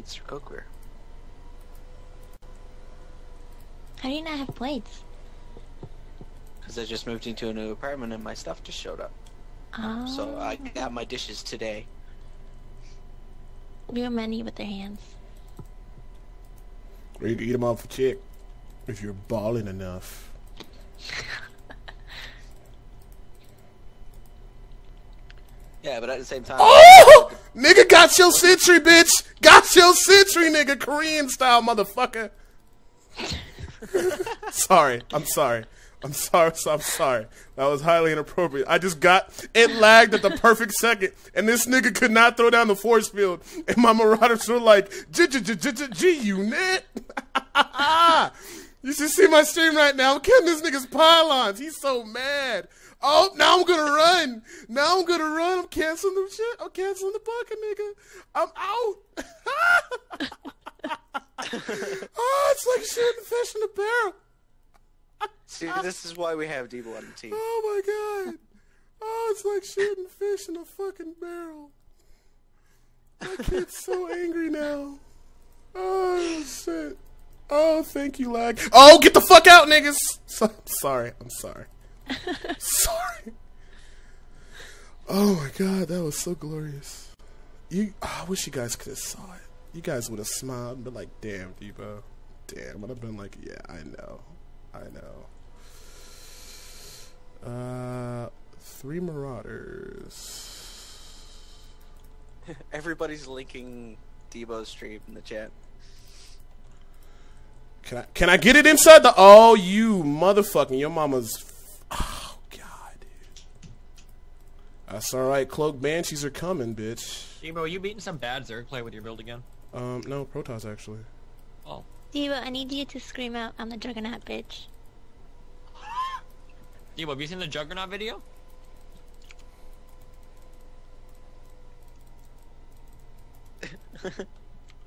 plates or cookware. How do you not have plates? Because I just moved into a new apartment and my stuff just showed up. Oh, So I got my dishes today. do many with their hands. Or you can eat them off a chick if you're balling enough. Yeah, but at the same time, Oh! Nigga got your sentry, bitch! Got your sentry, nigga! Korean style, motherfucker! sorry, I'm sorry. I'm sorry, I'm sorry. That was highly inappropriate. I just got it lagged at the perfect second, and this nigga could not throw down the force field, and my marauders were like, G G G G G G unit. Ah. You should see my stream right now. I'm killing this nigga's pylons. He's so mad. Oh, now I'm gonna run. Now I'm gonna run. I'm canceling the shit. I'm canceling the bucket, nigga. I'm out. oh, it's like shooting fish in a barrel. see, this is why we have Debo on the team. Oh my god. Oh, it's like shooting fish in a fucking barrel. My kid's so angry now. Oh shit. Oh, thank you, lag. Oh, get the fuck out, niggas. So, sorry. I'm sorry. sorry. Oh my god, that was so glorious. You, I wish you guys could have saw it. You guys would have smiled and been like, "Damn, Debo, damn." Would have been like, "Yeah, I know, I know." Uh, three marauders. Everybody's linking Debo's stream in the chat. Can I can I get it inside the? Oh, you motherfucking your mama's. Oh god, dude. That's all right. Cloak banshees are coming, bitch. Debo, are you beating some bad Zerg play with your build again? Um, no, Protoss actually. Oh. Diva, I need you to scream out, I'm the Juggernaut bitch. Debo, have you seen the Juggernaut video?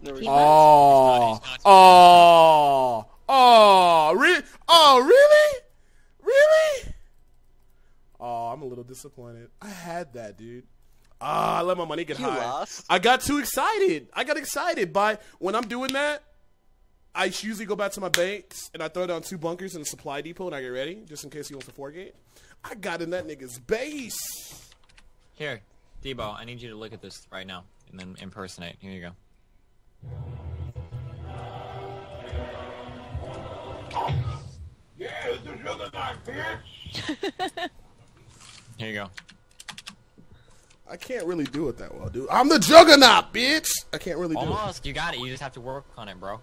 No, Debo? Oh, He's not- oh, oh, re- oh, really, really? Oh, I'm a little disappointed. I had that, dude. Ah, I let my money get You high. lost? I got too excited. I got excited by when I'm doing that. I usually go back to my banks and I throw down two bunkers and a supply depot and I get ready just in case he wants to forgate. I got in that nigga's base. Here, Debo, I need you to look at this right now and then impersonate. Here you go. Here you go. I can't really do it that well, dude. I'm the juggernaut, bitch. I can't really do it. Almost. You got it. You just have to work on it, bro.